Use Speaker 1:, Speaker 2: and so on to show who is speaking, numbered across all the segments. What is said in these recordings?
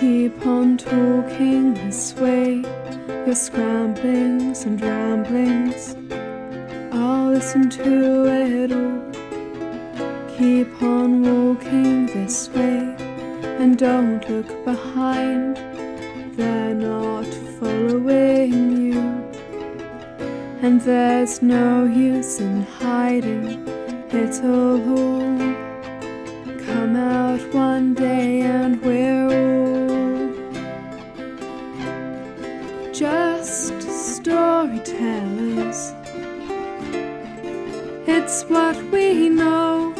Speaker 1: Keep on talking this way, your scramblings and ramblings. I'll listen to it all. Keep on walking this way, and don't look behind. They're not following you, and there's no use in hiding. It'll all come out one day, storytellers. It's what we know,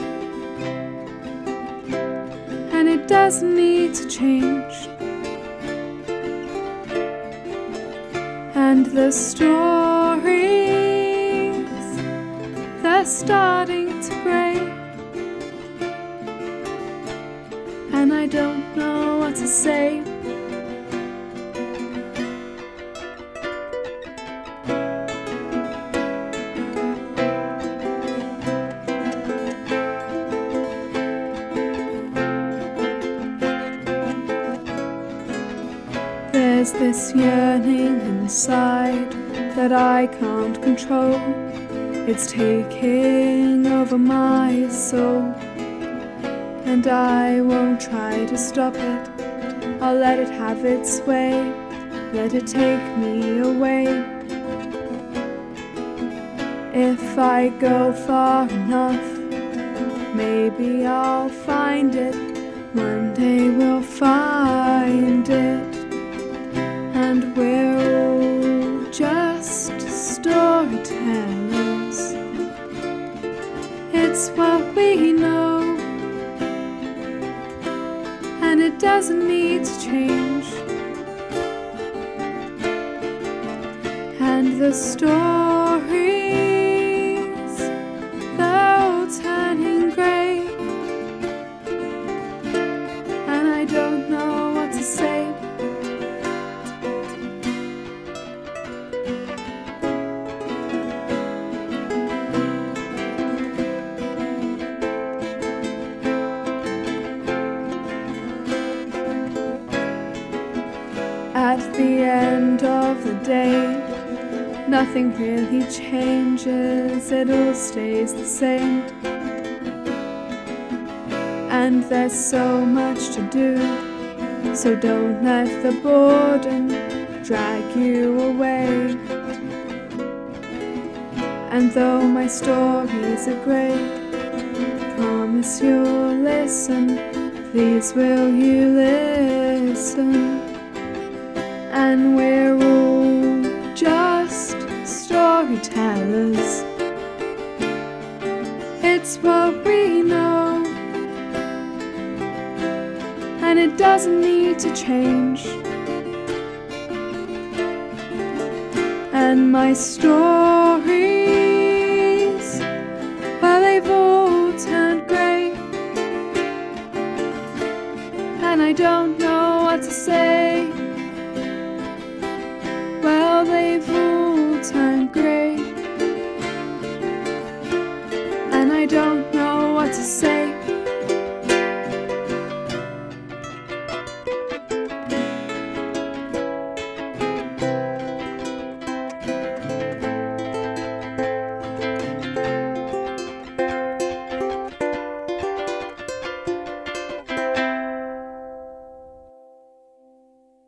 Speaker 1: and it doesn't need to change. And the stories, they're starting to break. and I don't know what to say. There's this yearning inside that I can't control. It's taking over my soul and I won't try to stop it. I'll let it have its way, let it take me away. If I go far enough, maybe I'll find it. One day we'll find it, storytellers. It's what we know and it doesn't need to change. And the stories, At the end of the day, nothing really changes, it all stays the same. And there's so much to do, so don't let the boredom drag you away. And though my stories are great, promise you'll listen, please will you listen? And we're all just storytellers. It's what we know, and it doesn't need to change. And my stories, well, they've all turned grey, and I don't know what to say.